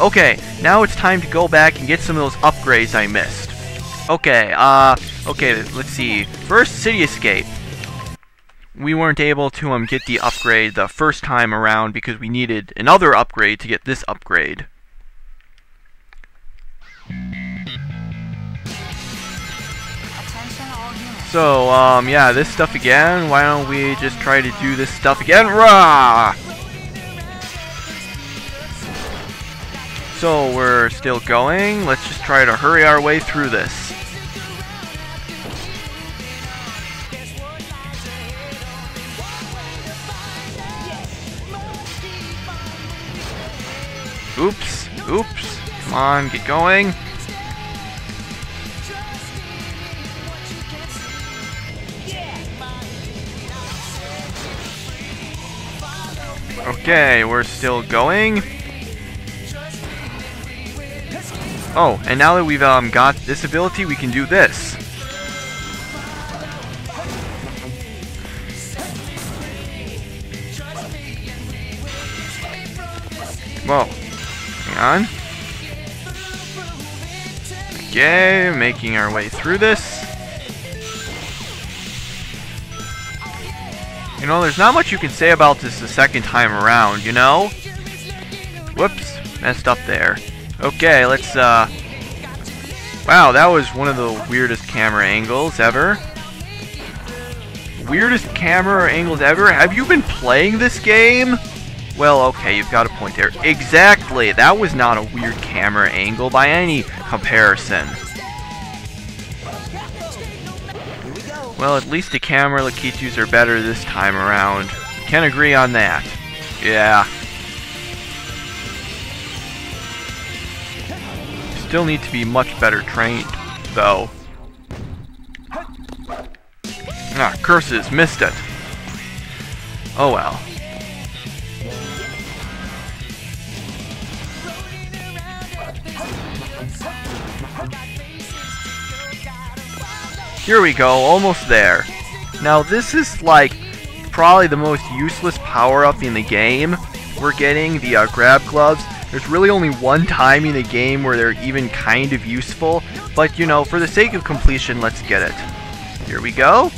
Okay, now it's time to go back and get some of those upgrades I missed. Okay, uh, okay, let's see. First, City Escape. We weren't able to um, get the upgrade the first time around because we needed another upgrade to get this upgrade. So, um, yeah, this stuff again. Why don't we just try to do this stuff again? Rah! So, we're still going. Let's just try to hurry our way through this. Oops, oops. Come on, get going. Okay, we're still going. Oh, and now that we've um, got this ability, we can do this. Whoa. Hang on. Okay, making our way through this. You know, there's not much you can say about this the second time around, you know? Whoops, messed up there. Okay, let's, uh... Wow, that was one of the weirdest camera angles ever. Weirdest camera angles ever? Have you been playing this game? Well, okay, you've got a point there. Exactly! That was not a weird camera angle by any comparison. Well, at least the camera Lakitus are better this time around. Can agree on that. Yeah. Still need to be much better trained, though. Ah, curses, missed it. Oh well. Here we go, almost there. Now this is like probably the most useless power-up in the game. We're getting the uh, grab gloves. There's really only one time in the game where they're even kind of useful, but you know, for the sake of completion, let's get it. Here we go.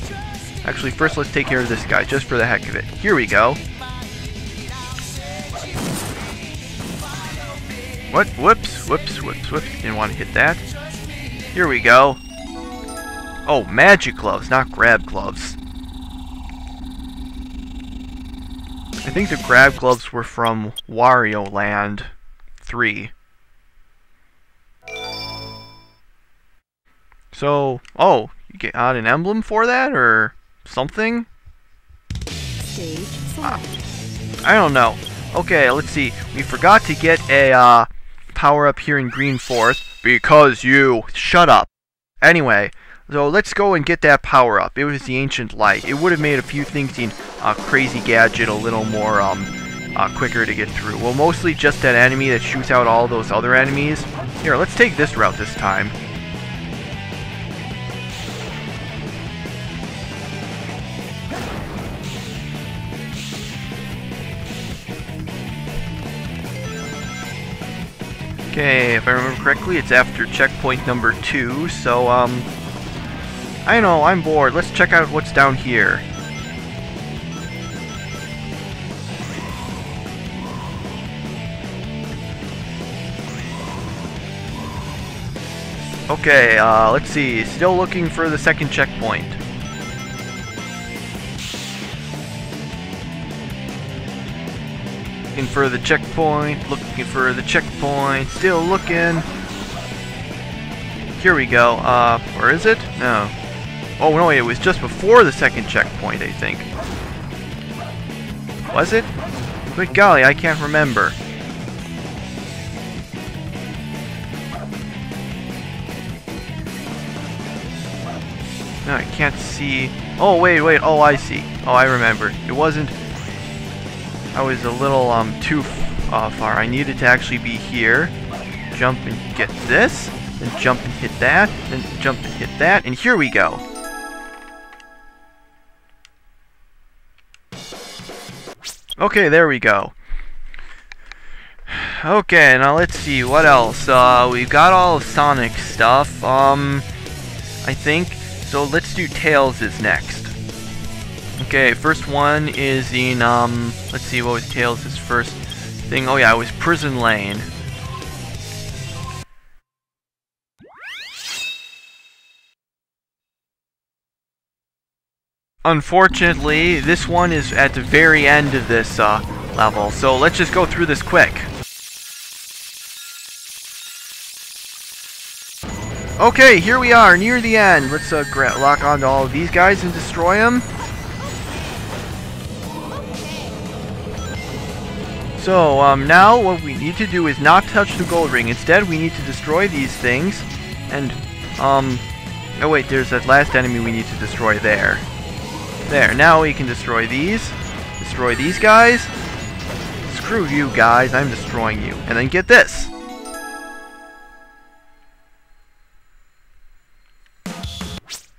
Actually, first let's take care of this guy, just for the heck of it. Here we go. What? Whoops, whoops, whoops, whoops. Didn't want to hit that. Here we go. Oh, magic gloves, not grab gloves. I think the grab gloves were from Wario Land 3. So, oh, you get out an emblem for that, or something? Stage Ah, I don't know. Okay, let's see. We forgot to get a uh, power up here in Green Forest because you shut up. Anyway, so let's go and get that power up. It was the Ancient Light. It would have made a few things in uh, Crazy Gadget a little more um, uh, quicker to get through. Well, mostly just that enemy that shoots out all those other enemies. Here, let's take this route this time. Okay, if I remember correctly, it's after checkpoint number two, so, um... I know, I'm bored. Let's check out what's down here. Okay, uh, let's see. Still looking for the second checkpoint. Looking for the checkpoint, looking for the checkpoint, still looking. Here we go. Uh, where is it? No. Oh no, it was just before the second checkpoint, I think. Was it? Good golly, I can't remember. No, I can't see. Oh, wait, wait. Oh, I see. Oh, I remember. It wasn't... I was a little um too uh, far. I needed to actually be here. Jump and get this. Then jump and hit that. Then jump and hit that. And here we go. Okay, there we go. Okay, now let's see, what else? Uh, we've got all of Sonic stuff, um, I think. So let's do Tails is next. Okay, first one is in, um, let's see, what was Tails' first thing? Oh yeah, it was Prison Lane. Unfortunately, this one is at the very end of this uh, level, so let's just go through this quick. Okay, here we are, near the end. Let's uh, lock onto all of these guys and destroy them. So, um, now what we need to do is not touch the gold ring. Instead, we need to destroy these things. And, um... Oh wait, there's that last enemy we need to destroy there. There, now we can destroy these. Destroy these guys. Screw you guys, I'm destroying you. And then get this.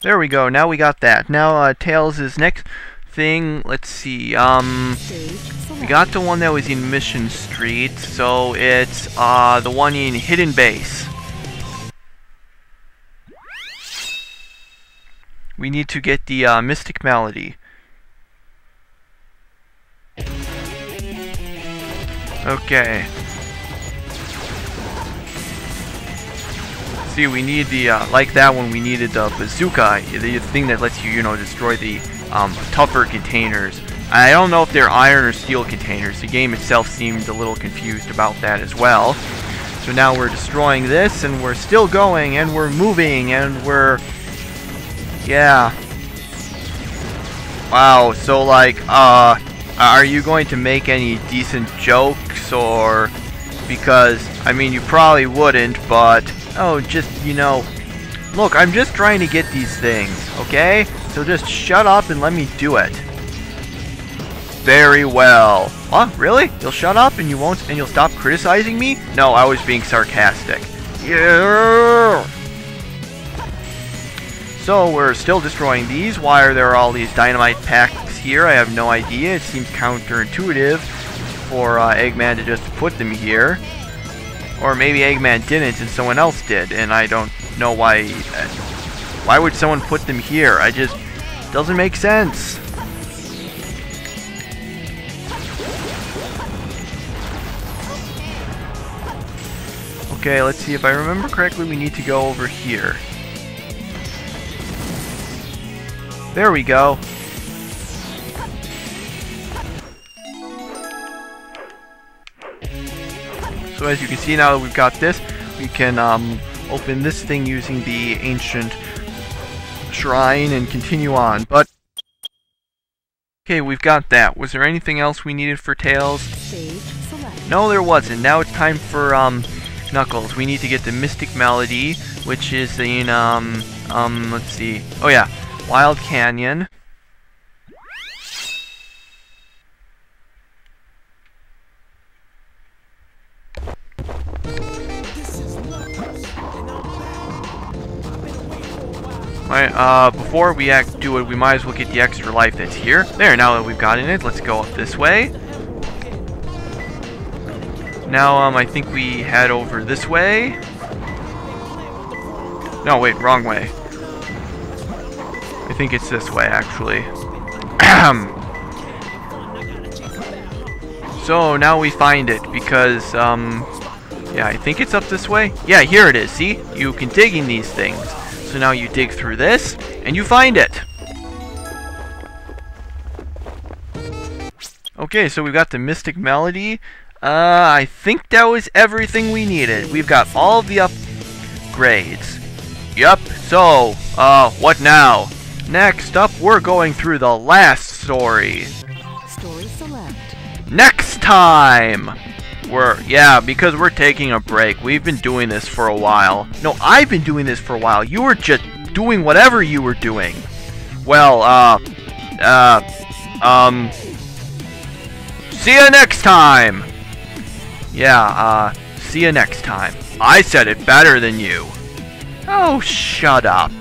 There we go, now we got that. Now, uh, Tails is next thing, let's see, um... We got the one that was in Mission Street, so it's, uh, the one in Hidden Base. we need to get the uh, Mystic Melody. Okay. See, we need the, uh, like that one, we needed the bazooka, the thing that lets you, you know, destroy the um, tougher containers. I don't know if they're iron or steel containers. The game itself seemed a little confused about that as well. So now we're destroying this, and we're still going, and we're moving, and we're yeah. Wow, so like, uh, are you going to make any decent jokes or, because, I mean, you probably wouldn't, but, oh, just, you know, look, I'm just trying to get these things, okay? So just shut up and let me do it. Very well. Huh? Really? You'll shut up and you won't, and you'll stop criticizing me? No, I was being sarcastic. Yeah. So we're still destroying these. Why are there all these dynamite packs here? I have no idea. It seems counterintuitive for uh, Eggman to just put them here. Or maybe Eggman didn't and someone else did, and I don't know why. Uh, why would someone put them here? I just doesn't make sense. Okay, let's see if I remember correctly. We need to go over here. There we go. So as you can see now that we've got this, we can um, open this thing using the ancient shrine and continue on. But Okay, we've got that. Was there anything else we needed for Tails? No, there wasn't. Now it's time for um, Knuckles. We need to get the Mystic Melody, which is in, um, um, let's see. Oh yeah, Wild Canyon. Alright, uh, before we act do it, we might as well get the extra life that's here. There, now that we've gotten it, let's go up this way. Now, um, I think we head over this way. No, wait, wrong way. I think it's this way, actually. so, now we find it, because, um... Yeah, I think it's up this way. Yeah, here it is, see? You can dig in these things. So now you dig through this, and you find it. Okay, so we've got the Mystic Melody. Uh, I think that was everything we needed. We've got all the upgrades. Yup, so, uh, what now? Next up, we're going through the last story. Story select. Next time! We're, yeah, because we're taking a break. We've been doing this for a while. No, I've been doing this for a while. You were just doing whatever you were doing. Well, uh, uh, um, see you next time! Yeah, uh, see you next time. I said it better than you. Oh, shut up.